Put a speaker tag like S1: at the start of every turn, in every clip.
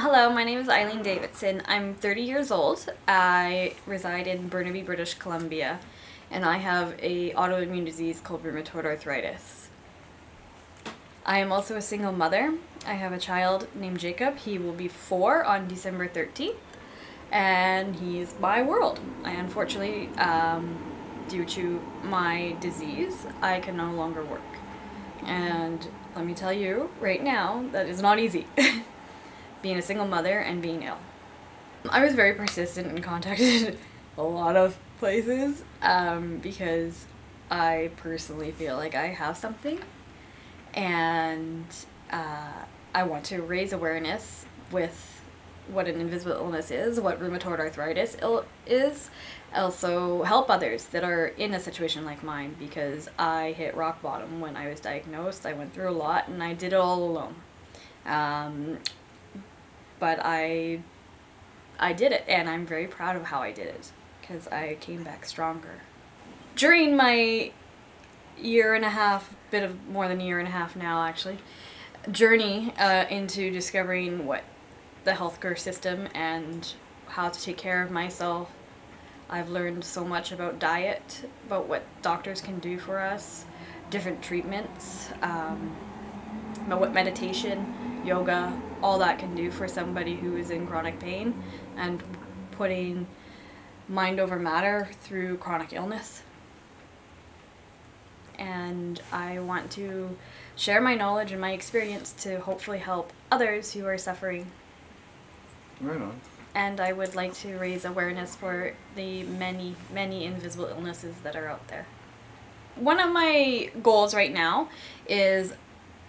S1: Hello, my name is Eileen Davidson. I'm 30 years old. I reside in Burnaby, British Columbia, and I have a autoimmune disease called rheumatoid arthritis. I am also a single mother. I have a child named Jacob. He will be four on December 13th, and he's my world. I unfortunately, um, due to my disease, I can no longer work. And let me tell you right now, that is not easy. being a single mother and being ill. I was very persistent and contacted a lot of places um, because I personally feel like I have something and uh, I want to raise awareness with what an invisible illness is, what rheumatoid arthritis is, also help others that are in a situation like mine because I hit rock bottom when I was diagnosed. I went through a lot and I did it all alone. Um, but I I did it and I'm very proud of how I did it because I came back stronger. During my year and a half, bit of more than a year and a half now actually, journey uh, into discovering what the healthcare system and how to take care of myself. I've learned so much about diet, about what doctors can do for us, different treatments, um, what meditation, yoga, all that can do for somebody who is in chronic pain and putting mind over matter through chronic illness. And I want to share my knowledge and my experience to hopefully help others who are suffering.
S2: Right on.
S1: And I would like to raise awareness for the many, many invisible illnesses that are out there. One of my goals right now is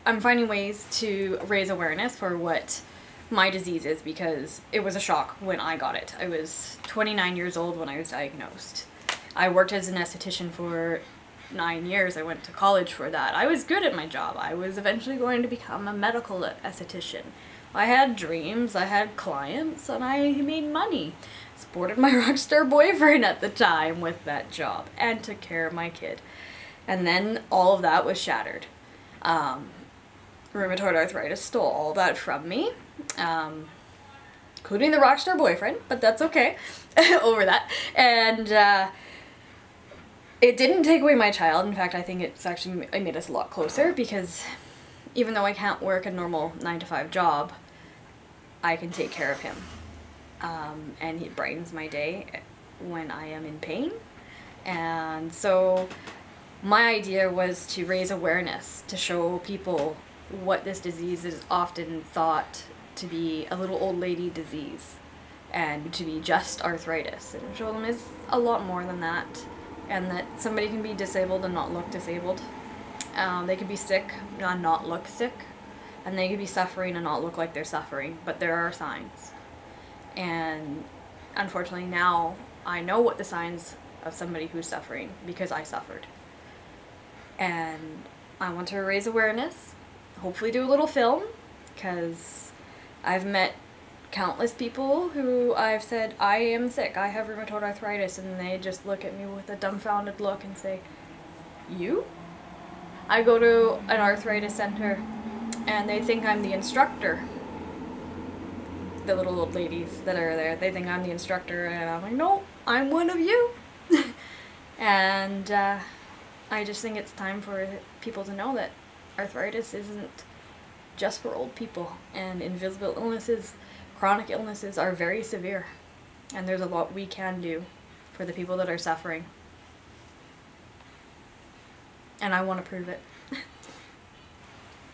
S1: I'm finding ways to raise awareness for what my disease is because it was a shock when I got it. I was 29 years old when I was diagnosed. I worked as an esthetician for nine years. I went to college for that. I was good at my job. I was eventually going to become a medical esthetician. I had dreams, I had clients, and I made money. Supported my rock star boyfriend at the time with that job and took care of my kid. And then all of that was shattered. Um, rheumatoid arthritis stole all that from me, um, including the rockstar boyfriend, but that's okay. Over that. And uh, it didn't take away my child. In fact, I think it's actually it made us a lot closer because even though I can't work a normal 9 to 5 job, I can take care of him. Um, and he brightens my day when I am in pain. And so my idea was to raise awareness, to show people what this disease is often thought to be a little old lady disease and to be just arthritis. And show them is a lot more than that and that somebody can be disabled and not look disabled. Um, they could be sick and not look sick and they could be suffering and not look like they're suffering, but there are signs. And unfortunately now I know what the signs of somebody who's suffering because I suffered. And I want to raise awareness hopefully do a little film because I've met countless people who I've said, I am sick, I have rheumatoid arthritis, and they just look at me with a dumbfounded look and say, You? I go to an arthritis center and they think I'm the instructor. The little old ladies that are there, they think I'm the instructor, and I'm like, No, I'm one of you. and uh, I just think it's time for people to know that arthritis isn't just for old people, and invisible illnesses, chronic illnesses are very severe, and there's a lot we can do for the people that are suffering. And I want to prove it.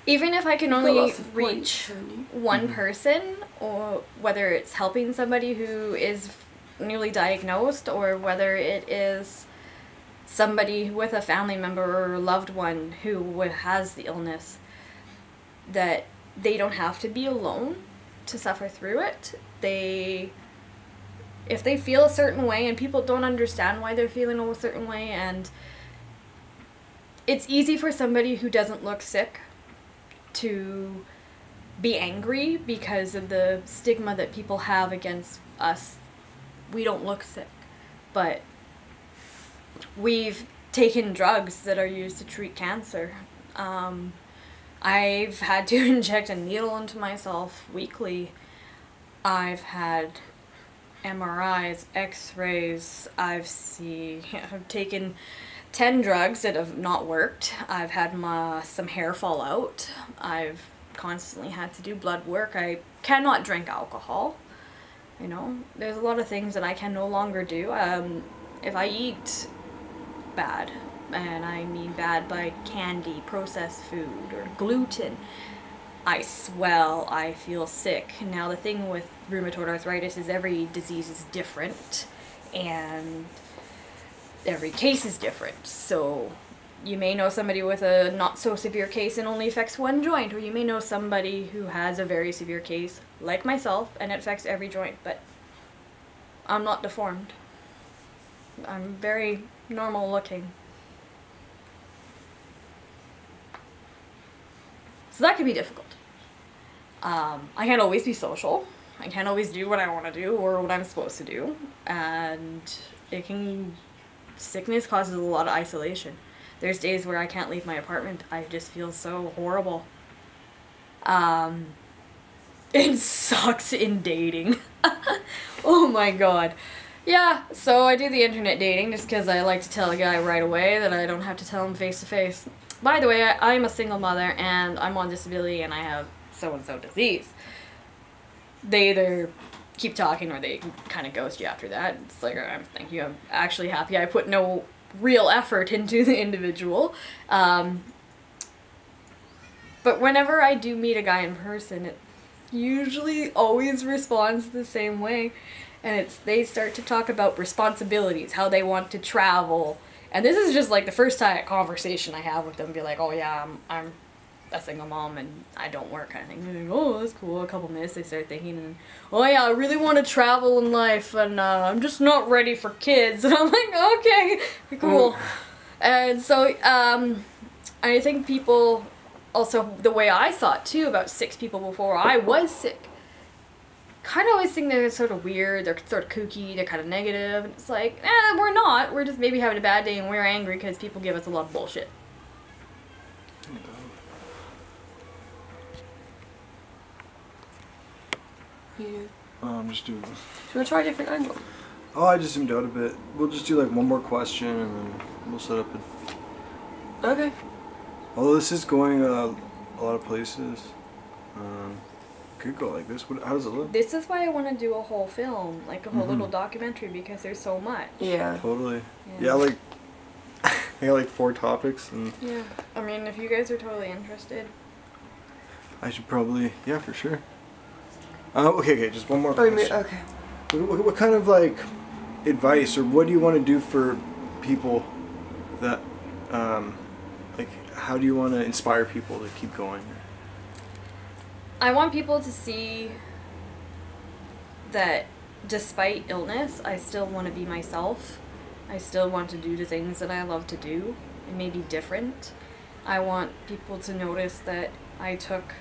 S1: Even if I can only reach one mm-hmm. person, or whether it's helping somebody who is newly diagnosed, or whether it is somebody with a family member or loved one who has the illness that they don't have to be alone to suffer through it. They if they feel a certain way and people don't understand why they're feeling a certain way and it's easy for somebody who doesn't look sick to be angry because of the stigma that people have against us. We don't look sick. But we've taken drugs that are used to treat cancer. Um, I've had to inject a needle into myself weekly I've had MRIs, X-rays. I've see I've taken ten drugs that have not worked. I've had my some hair fall out. I've constantly had to do blood work. I cannot drink alcohol. You know, there's a lot of things that I can no longer do. Um, if I eat bad, and I mean bad by candy, processed food, or gluten, I swell, I feel sick. Now the thing with rheumatoid arthritis is every disease is different, and every case is different. So you may know somebody with a not so severe case and only affects one joint, or you may know somebody who has a very severe case, like myself, and it affects every joint, but I'm not deformed. I'm very normal looking. So that can be difficult. Um, I can't always be social. I can't always do what I want to do or what I'm supposed to do. And it can, sickness causes a lot of isolation. There's days where I can't leave my apartment. I just feel so horrible. Um, it sucks in dating. oh my god. Yeah, so I do the internet dating just because I like to tell a guy right away that I don't have to tell him face to face. By the way, I, I'm a single mother and I'm on disability and I have so-and-so disease. They either keep talking or they kind of ghost you after that. It's like, I'm thank you, I'm actually happy I put no real effort into the individual. Um, but whenever I do meet a guy in person, it usually always responds the same way. And it's they start to talk about responsibilities, how they want to travel. And this is just like the first time conversation I have with them. Be like, oh yeah, I'm, I'm a single mom and I don't work kind of thing. Like, oh, that's cool. A couple minutes they start thinking, and, oh yeah, I really want to travel in life, and uh, I'm just not ready for kids. And I'm like, okay, cool. Mm. And so um, I think people also the way I thought too about six people before I was sick. Kind of always think they're sort of weird, they're sort of kooky, they're kind of negative, and it's like, eh, we're not. We're just maybe having a bad day and we're angry because people give us a lot of bullshit.
S2: Yeah. Oh, I'm just doing.
S3: Should we try a different angle?
S2: Oh, I just zoomed out a bit. We'll just do like one more question and then we'll set up.
S3: A... Okay.
S2: Although this is going uh, a lot of places, um, could go like this. What, how does it look?
S1: This is why I want to do a whole film, like a whole mm -hmm. little documentary, because there's so much.
S3: Yeah.
S2: Totally. Yeah, yeah like I got like four topics and.
S1: Yeah, I mean, if you guys are totally interested.
S2: I should probably, yeah, for sure. Uh, okay, okay, just one more oh, question.
S3: okay.
S2: What, what, kind of like advice or what do you want to do for people that, um, like, how do you want to inspire people to keep going?
S1: I want people to see that despite illness, I still want to be myself. I still want to do the things that I love to do. It may be different. I want people to notice that I took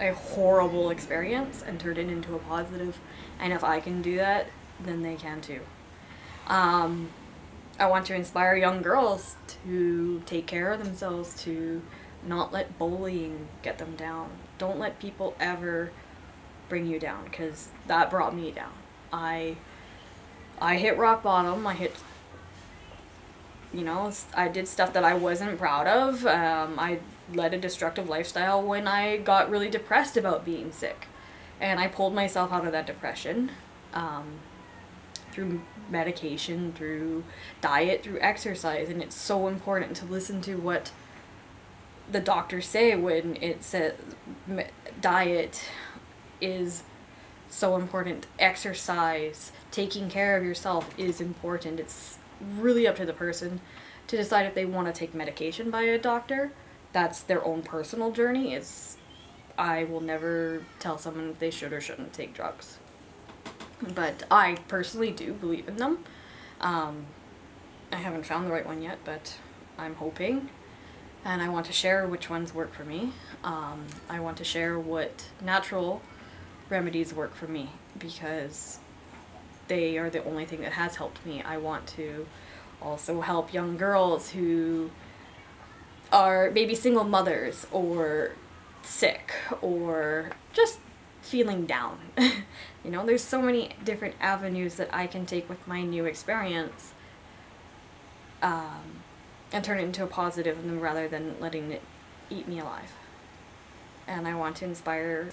S1: a horrible experience and turned it into a positive. And if I can do that, then they can too. Um, I want to inspire young girls to take care of themselves, to not let bullying get them down. Don't let people ever bring you down because that brought me down. I I hit rock bottom. I hit you know, I did stuff that I wasn't proud of. Um, I led a destructive lifestyle when I got really depressed about being sick. And I pulled myself out of that depression um, through medication, through diet, through exercise. And it's so important to listen to what the doctors say when it says diet is so important. Exercise, taking care of yourself is important. It's really up to the person to decide if they want to take medication by a doctor that's their own personal journey. It's I will never tell someone if they should or shouldn't take drugs. But I personally do believe in them. Um, I haven't found the right one yet, but I'm hoping. And I want to share which ones work for me. Um, I want to share what natural remedies work for me because they are the only thing that has helped me. I want to also help young girls who are maybe single mothers or sick or just feeling down You know, there's so many different avenues that I can take with my new experience um, and turn it into a positive rather than letting it eat me alive. And I want to inspire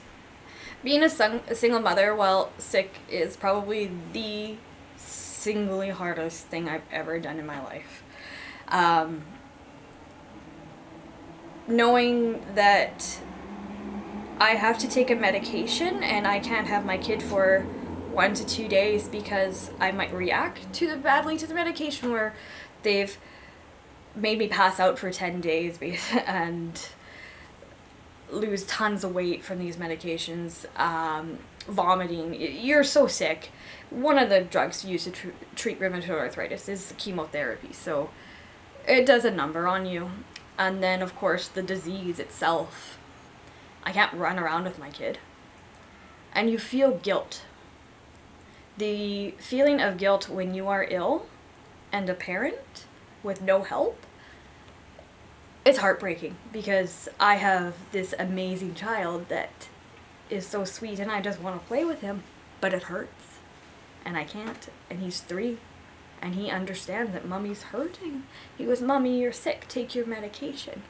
S1: being a, son, a single mother while sick is probably the singly hardest thing I've ever done in my life. Um, knowing that I have to take a medication and I can't have my kid for one to two days because I might react to the badly to the medication where they've made me pass out for 10 days and lose tons of weight from these medications, um, vomiting. You're so sick. One of the drugs used to tr- treat rheumatoid arthritis is chemotherapy, so it does a number on you. And then, of course, the disease itself. I can't run around with my kid. And you feel guilt. The feeling of guilt when you are ill and a parent with no help it's heartbreaking because I have this amazing child that is so sweet and I just want to play with him, but it hurts. And I can't. And he's three. And he understands that mommy's hurting. He goes, Mommy, you're sick. Take your medication.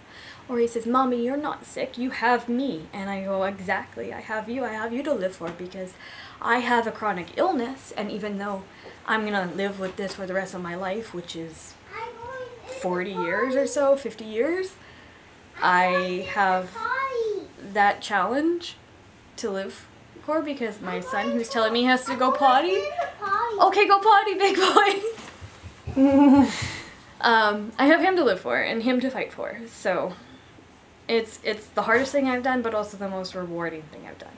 S1: Or he says, Mommy, you're not sick. You have me. And I go, Exactly. I have you. I have you to live for because I have a chronic illness. And even though I'm to live with this for the rest of my life, which is 40 years or so, 50 years, I have that challenge to live for because my son who's telling me has to go potty. Okay, go potty, big boy. um, I have him to live for and him to fight for. So it's it's the hardest thing I've done, but also the most rewarding thing I've done.